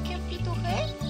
que je peux